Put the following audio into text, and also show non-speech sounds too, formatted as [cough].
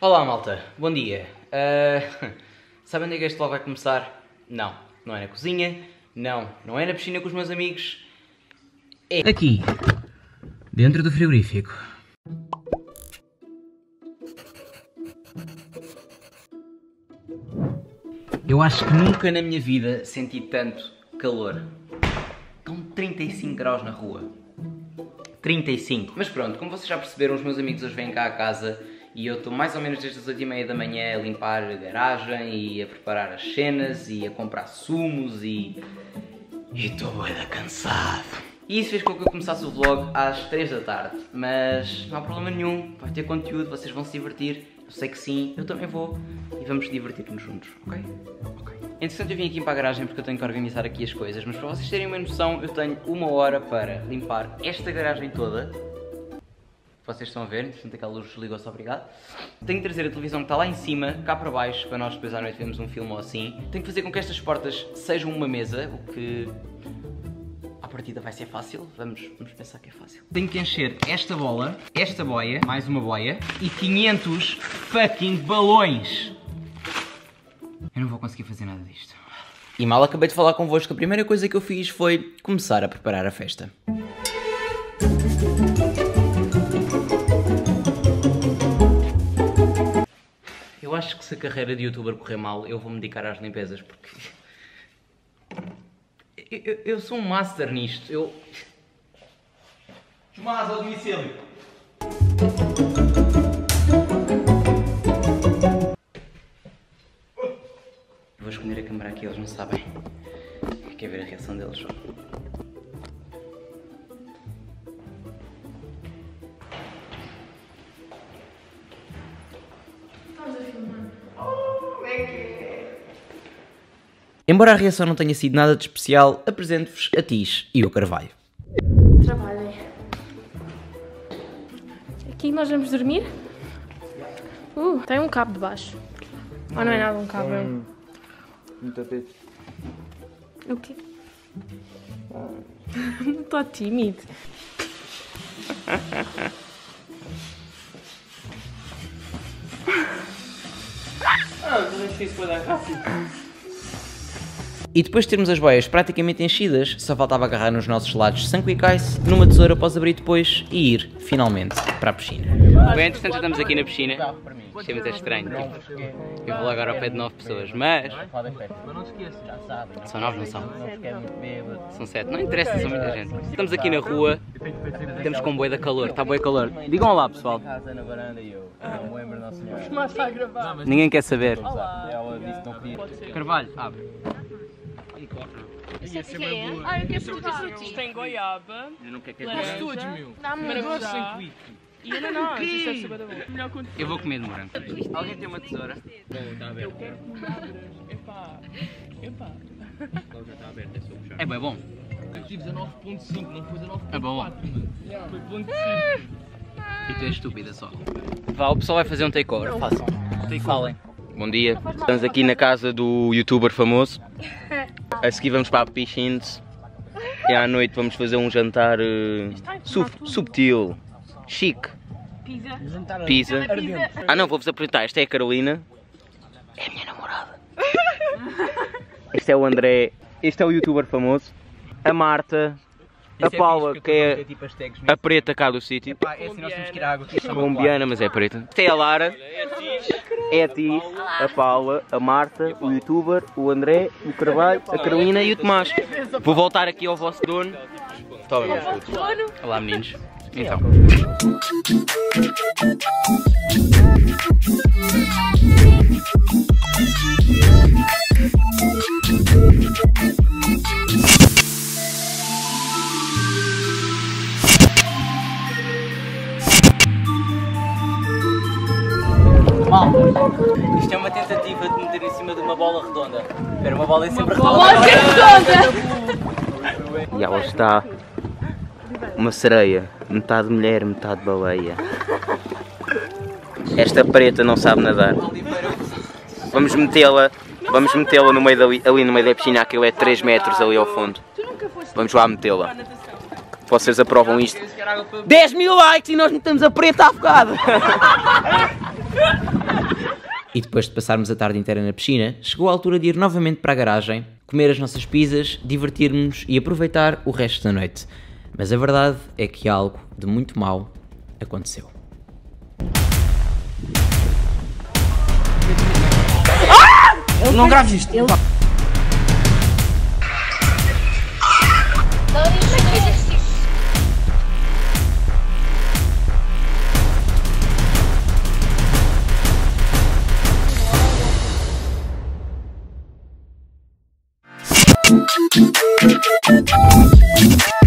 Olá malta, bom dia. Uh, [laughs] sabem onde é que este vlog vai começar? Não, não é na cozinha, não, não é na piscina com os meus amigos, é aqui, dentro do frigorífico. Eu acho que nunca na minha vida senti tanto calor. Estão 35 graus na rua. 35. Mas pronto, como vocês já perceberam, os meus amigos hoje vêm cá a casa e eu estou mais ou menos desde as 8 e meia da manhã a limpar a garagem e a preparar as cenas e a comprar sumos e... E estou bem cansado. E isso fez com que eu começasse o vlog às 3 da tarde, mas não há problema nenhum, vai ter conteúdo, vocês vão se divertir, eu sei que sim, eu também vou e vamos divertir-nos juntos, ok? Ok. Entretanto eu vim aqui para a garagem porque eu tenho que organizar aqui as coisas, mas para vocês terem uma noção, eu tenho uma hora para limpar esta garagem toda. Vocês estão a ver, entretanto aquela luz desligou-se, obrigado. Tenho que trazer a televisão que está lá em cima, cá para baixo, para nós depois à noite vermos um filme ou assim. Tenho que fazer com que estas portas sejam uma mesa, o que à partida vai ser fácil, vamos, vamos pensar que é fácil. Tenho que encher esta bola, esta boia, mais uma boia e 500 fucking balões. Eu não vou conseguir fazer nada disto. E mal acabei de falar convosco, a primeira coisa que eu fiz foi começar a preparar a festa. Acho que se a carreira de youtuber correr mal, eu vou me dedicar às limpezas, porque... Eu, eu- eu sou um master nisto, eu... Tomás, ao domicílio! Vou esconder a câmera aqui, eles não sabem. Quer ver a reação deles Embora a reação não tenha sido nada de especial, apresento-vos a Tis e o Carvalho. Trabalhem. Aqui nós vamos dormir? Uh, tem um cabo debaixo. Ou não é nada um cabo? é um- Um tapete. O quê? [laughs] Não estou tímido. E depois de termos as boias praticamente enchidas, só faltava agarrar nos nossos lados sanguicais, numa tesoura para os abrir depois e ir, finalmente, para a piscina. Bem, entretanto já estamos aqui na piscina. Isto é muito estranho. Tipo, eu vou lá agora ao pé de nove pessoas, mas são nove, não são? São sete, não interessa, são muita gente. Estamos aqui na rua, estamos com boi da calor, está boi calor. Digam olá pessoal, Casa na varanda e eu. Não lembro Nossa Senhora. ninguém quer saber. Ela disse não queria. Carvalho, abre. Ah, eu quero frutas. Tem goiaba, Eu não quero que laranja, maracujá e ananás. Isso é super bom. Melhor com Eu vou comer de morango. Alguém tem uma tesoura? Epá, epá. É bem bom. Tive 19.5, não foi 19.4. É bom. Foi ponto E tu és estúpida só. Vá, o pessoal vai fazer um takeover. Façam. Falem. Bom dia. Estamos aqui na casa do youtuber famoso. [laughs] A seguir vamos para a Pichins. E à noite vamos fazer um jantar eh, sub- subtil, chique. Pizza. Pizza. Ah não, vou-vos apresentar. Esta é a Carolina. É a minha namorada. [laughs] Este é o André. Este é o youtuber famoso. A Marta. A Paula, que é a preta cá do sítio. Pá, é assim, nós temos que ir à água aqui. Colombiana, mas é preta. Esta é a Lara. É a Tis, a Paula, a Marta, o youtuber, o André, o Carvalho, a Carolina e o Tomás. Vou voltar aqui ao vosso dono. Toma. Olá, meninos. Então. Malta, isto é uma tentativa de meter em cima de uma bola redonda. Era uma bola é sempre redonda. E ela está uma sereia, metade mulher, metade baleia. Esta preta não sabe nadar. Vamos metê-la, vamos metê-la no meio dali, ali no meio da piscina, aquilo é 3 metros ali ao fundo. Vamos lá metê-la. Vocês aprovam isto? 10 mil likes e nós metemos a preta afogada! [laughs] E depois de passarmos a tarde inteira na piscina, chegou a altura de ir novamente para a garagem, comer as nossas pizzas, divertir-nos e aproveitar o resto da noite. Mas a verdade é que algo de muito mal aconteceu. Não graves isto. Não, Thank you.